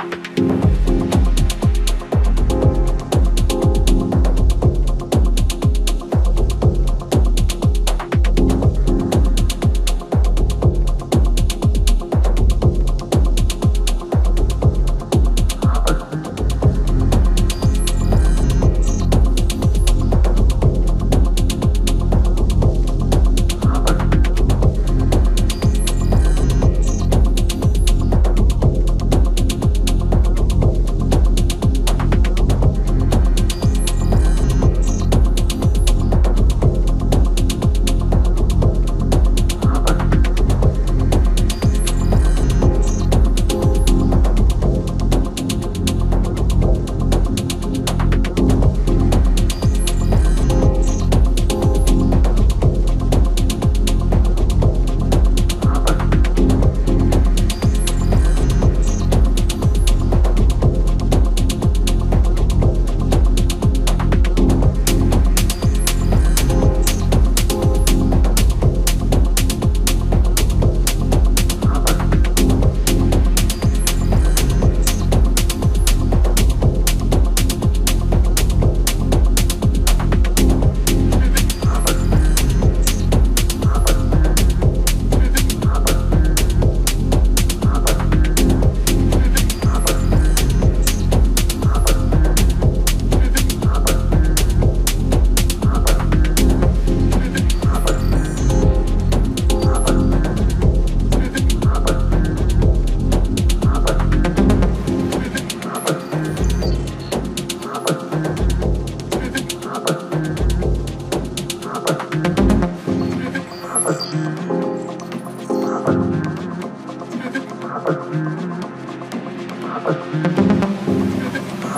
you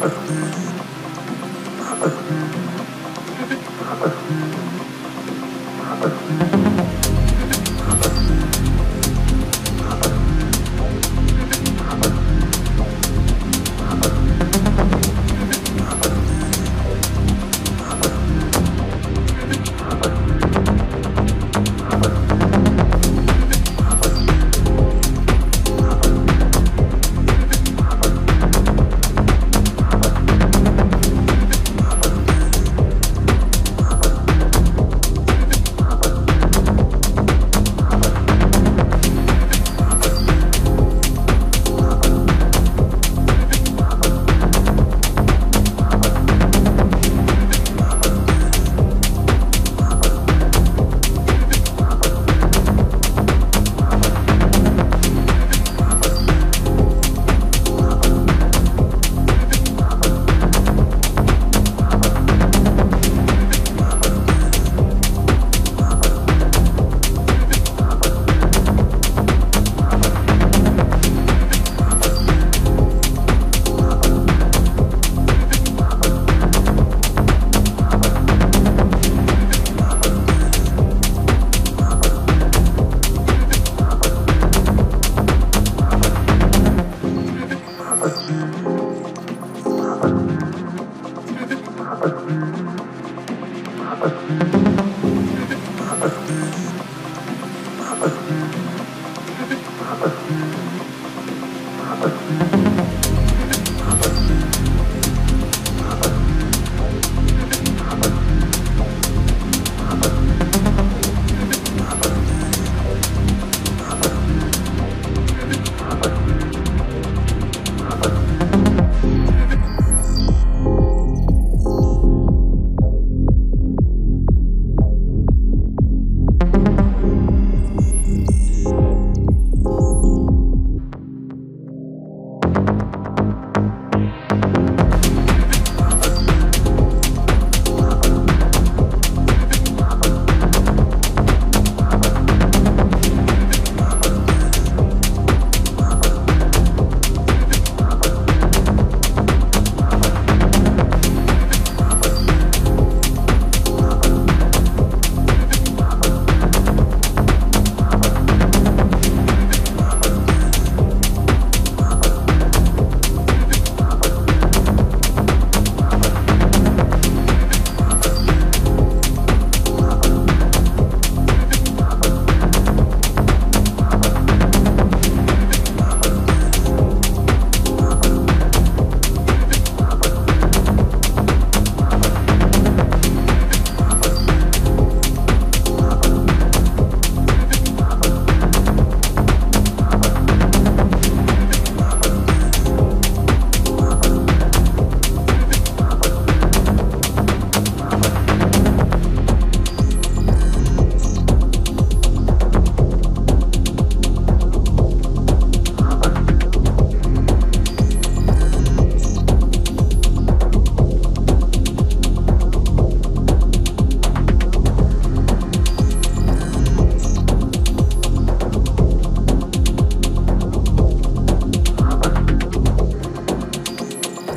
I'm I see.